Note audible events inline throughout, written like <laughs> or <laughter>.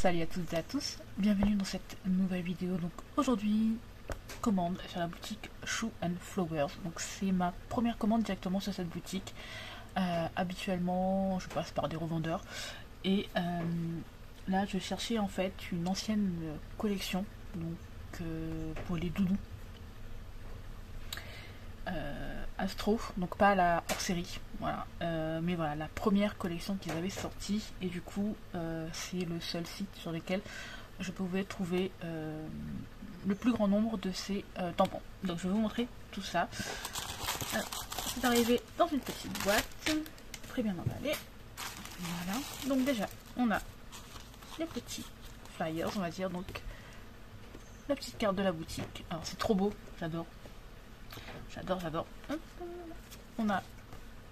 Salut à toutes et à tous, bienvenue dans cette nouvelle vidéo. Donc aujourd'hui, commande sur la boutique Shoe and Flowers. Donc c'est ma première commande directement sur cette boutique. Euh, habituellement, je passe par des revendeurs. Et euh, là, je cherchais en fait une ancienne collection euh, pour les doudous. Astro, donc pas la hors série, voilà. mais voilà, la première collection qu'ils avaient sortie, et du coup, c'est le seul site sur lequel je pouvais trouver le plus grand nombre de ces tampons. Donc je vais vous montrer tout ça. C'est arrivé dans une petite boîte, très bien emballée. Voilà. Donc déjà, on a les petits flyers, on va dire. Donc la petite carte de la boutique. Alors c'est trop beau, j'adore. J'adore, j'adore. On a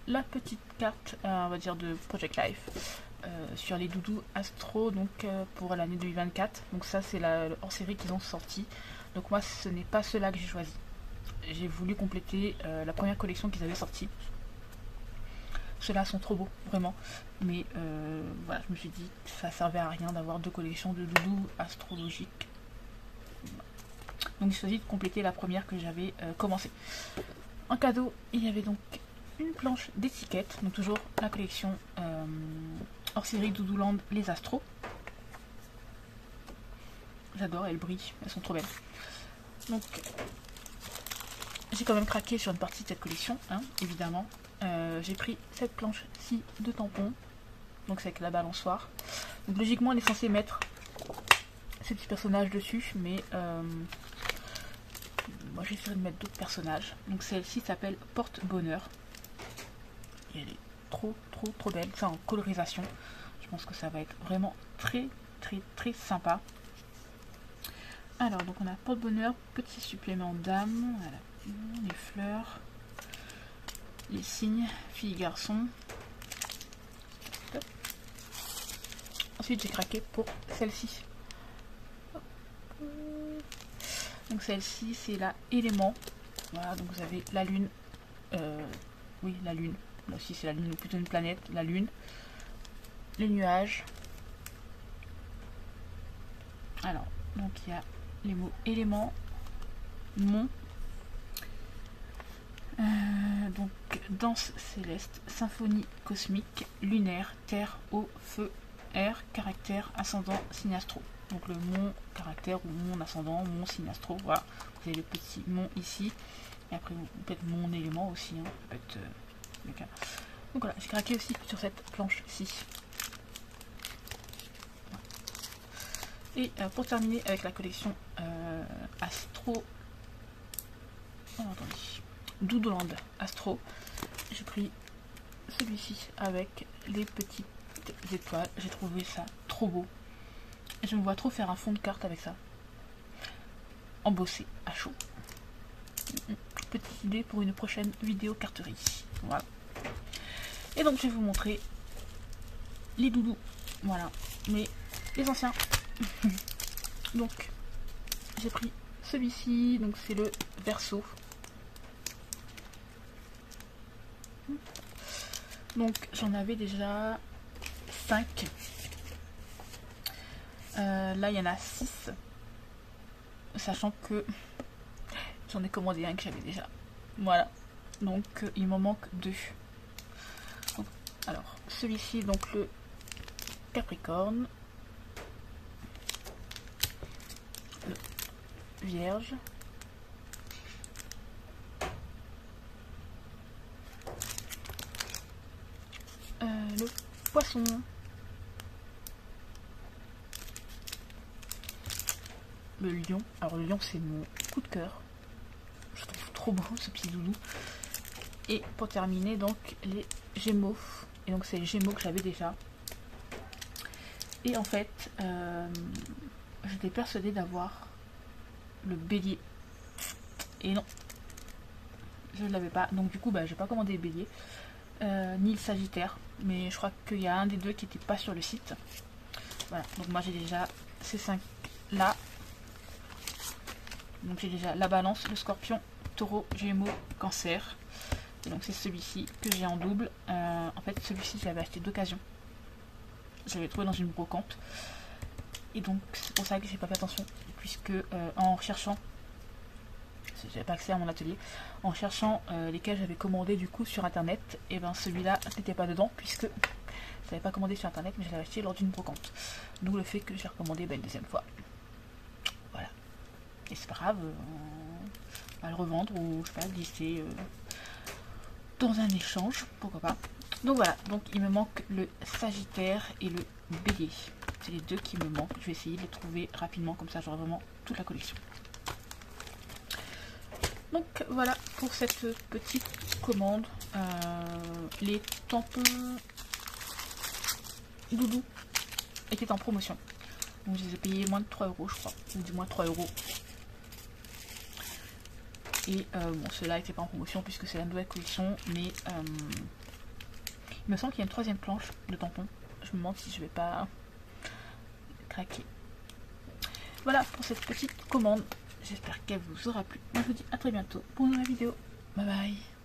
la petite carte, euh, on va dire, de Project Life euh, sur les doudous Astro donc euh, pour l'année 2024. Donc ça c'est la hors série qu'ils ont sorti. Donc moi ce n'est pas cela que j'ai choisi. J'ai voulu compléter la première collection qu'ils avaient sortie. Ceux-là sont trop beaux, vraiment. Mais voilà, je me suis dit que ça servait à rien d'avoir deux collections de doudous astrologiques. Donc j'ai choisi de compléter la première que j'avais commencé. En cadeau, il y avait donc une planche d'étiquette, donc toujours la collection euh, hors Doudouland Les Astros. J'adore, elles brillent, elles sont trop belles. Donc, j'ai quand même craqué sur une partie de cette collection, hein, évidemment. Euh, j'ai pris cette planche-ci de tampons, donc c'est avec la balançoire. Donc logiquement, on est censé mettre ces petits personnages dessus, mais euh, moi j'essaierai de mettre d'autres personnages. Donc celle-ci s'appelle Porte Bonheur elle est trop trop trop belle. C'est en colorisation. Je pense que ça va être vraiment très très très sympa. Alors donc on a porte-bonheur, petit supplément d'âme, les fleurs, les signes, fille garçon. Ensuite j'ai craqué pour celle-ci. Donc celle-ci c'est la élément. Voilà donc vous avez la lune. Euh, oui la lune Là aussi c'est la lune ou plutôt une planète, la lune. Les nuages. Alors, donc il y a les mots éléments, mont. Euh, donc danse céleste, symphonie cosmique, lunaire, terre, eau, feu, air, caractère, ascendant, signe astro. Donc le mont caractère ou mon ascendant, mon signe astro. Voilà, vous avez le petit mont ici. Et après, peut-être mon élément aussi. Hein. Peut être, euh, donc voilà, j'ai craqué aussi sur cette planche-ci. Et euh, pour terminer avec la collection euh, Astro... Oh, attendez. Doodland Astro, j'ai pris celui-ci avec les petites étoiles. J'ai trouvé ça trop beau. Je me vois trop faire un fond de carte avec ça. Embossé à chaud. Petite idée pour une prochaine vidéo carterie. Voilà. Et donc je vais vous montrer les doudous. Voilà. Mais les anciens. <laughs> donc j'ai pris celui-ci. Donc c'est le verso. Donc j'en avais déjà 5. Euh, là il y en a 6. Sachant que j'en ai commandé un que j'avais déjà. Voilà. Donc euh, il m'en manque deux. Alors, celui-ci, donc le Capricorne. Le Vierge. Euh, le Poisson. Le lion. Alors le lion c'est mon coup de cœur. Je trouve trop beau ce petit doudou. Et pour terminer donc les Gémeaux. Et donc c'est les Gémeaux que j'avais déjà. Et en fait, euh, j'étais persuadée d'avoir le bélier. Et non, je ne l'avais pas. Donc du coup, bah, j'ai pas commandé le bélier. Euh, ni le sagittaire. Mais je crois qu'il y a un des deux qui n'était pas sur le site. Voilà, donc moi j'ai déjà ces cinq là. Donc j'ai déjà la balance, le scorpion, taureau, gémeaux, cancer donc c'est celui-ci que j'ai en double. Euh, en fait celui-ci je l'avais acheté d'occasion. J'avais trouvé dans une brocante. Et donc c'est pour ça que j'ai pas fait attention, puisque en recherchant, j'avais pas accès à mon atelier, en cherchant lesquels j'avais commandé du coup sur internet, et ben celui-là n'était pas dedans, puisque <laughs> je l'avais pas commandé sur internet, mais je l'avais acheté lors d'une brocante. D'où le fait que j'ai recommandé ben, une deuxième fois. Et c'est pas grave, on va le revendre ou je sais pas, glisser dans un échange, pourquoi pas. Donc voilà, donc il me manque le Sagittaire et le Bélier. C'est les deux qui me manquent. Je vais essayer de les trouver rapidement, comme ça j'aurai vraiment toute la collection. Donc voilà pour cette petite commande. Euh, les tampons doudou étaient en promotion. Donc je les ai payés moins de 3 euros je crois. Ou du moins 3 euros. Et euh, bon, ceux-là n'étaient pas en promotion puisque c'est la nouvelle collection. Mais euh, il me semble qu'il y a une troisième planche de tampons. Je me demande si je vais pas craquer. Voilà pour cette petite commande. J'espère qu'elle vous aura plu. Moi je vous dis à très bientôt pour une nouvelle vidéo. Bye bye